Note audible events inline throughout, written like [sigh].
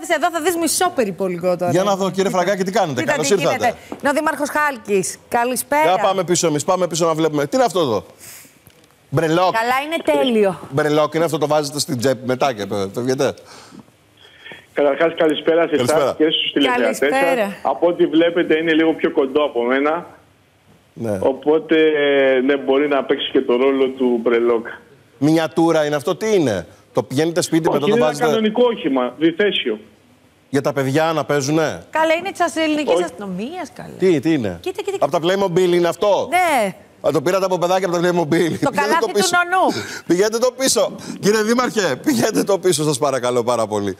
έρθει εδώ θα δεις μισό περιπολικό τώρα. Για να δω, κύριε Φραγκάκη, τι κάνετε. Κοίτα Καλώς τι ήρθατε. γίνεται. Είναι ο Δήμαρχο Χάλκης. Καλησπέρα. Για πάμε πίσω εμείς. Πάμε πίσω να βλέπουμε. Τι είναι αυτό εδώ; Μπρελόκ. Καλά, είναι τέλειο. Μπρελόκ είναι αυτό το βάζετε στην τσέπη μετά και φεύγετε. Καταρχάς, καλησπέρα σε Καλησπέρα. εσά και στους τηλεθεατέ Καλησπέρα. Από ό,τι βλέπετε, είναι λίγο πιο κοντό από μένα. Ναι. Οπότε, ναι, μπορεί να παίξει και το ρόλο του Μπρελόκ. Μινιατούρα είναι αυτό, τι είναι; Το πηγαίνετε σπίτι, μετά Όχι, το είναι ένα βάζετε κανονικό όχημα, διθέσιο. για τα παιδιά να παίζουνε; Καλά, είναι της ελληνικής Όχι. αστυνομίας. Καλά. Τι, τι είναι; Κοίτα, κοίτα, Από τα Playmobil είναι αυτό; Ναι. Α, το πήρατε από παιδάκια από τα Playmobil. Πηγαίνετε καλάθι του πίσω. νονού. Πηγαίνετε το πίσω. Κύριε Δήμαρχε, πηγαίνετε το πίσω, σας παρακαλώ πάρα πολύ.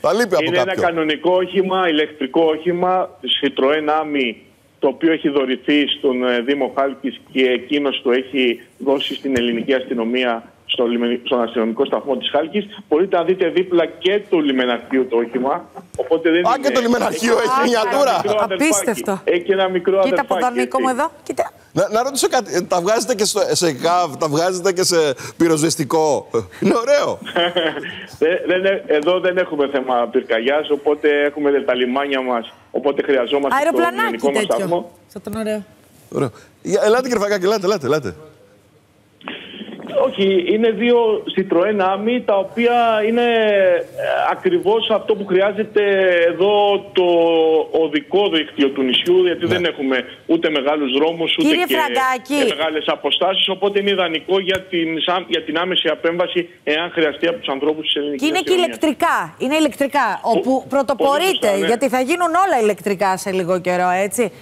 Θα λείπει από Είναι ένα κάποιον. κανονικό όχημα, ηλεκτρικό όχημα, Citroën Ami, το οποίο έχει δωρηθεί στον ε, Δήμο Χάλκης και εκείνος το έχει δώσει στην ελληνική αστυνομία στο, λιμεν- στον αστυνομικό σταθμό της Χάλκης. Μπορείτε να δείτε δίπλα και το λιμεναρχείο το όχημα. Οπότε δεν Α, είναι- και το λιμεναρχείο έχει Α, μινιατούρα. μικρό αδερφάκι. Απίστευτο. Έχει και ένα μικρό Κοίτα από αδερφάκι, τον Νίκο μου έτσι. εδώ. Κοίτα. Να, να ρωτήσω κάτι. Ε, Τα βγάζετε και στο, σε καβ, τα βγάζετε και σε πυροσβεστικό; Είναι ωραίο. [laughs] Δεν- δεν ε- εδώ δεν έχουμε θέμα πυρκαγιάς, οπότε έχουμε τα λιμάνια μας, οπότε χρειαζόμαστε το Αεροπλανάκι λιμενικό μας τέτοιο. σταθμό. Θα ήταν ωραίο. ωραίο. Για- Ελάτε κύριε Φακάκη, ελάτε, ελάτε, ελάτε. Όχι, είναι δύο Citroën Ami τα οποία είναι ε, ακριβώς αυτό που χρειάζεται εδώ το οδικό δίκτυο του νησιού γιατί δεν έχουμε ούτε μεγάλους δρόμους ούτε Κύριε και, Φραγκάκη. και μεγάλες αποστάσεις οπότε είναι ιδανικό για την, σαν- για την άμεση απέμβαση εάν χρειαστεί από τους ανθρώπους της ελληνικής Και είναι και αστυνομίας. ηλεκτρικά. Είναι ηλεκτρικά. Όπου πολύ πρωτοπορείτε, σωστά, ναι. γιατί θα γίνουν όλα ηλεκτρικά σε λίγο καιρό, έτσι.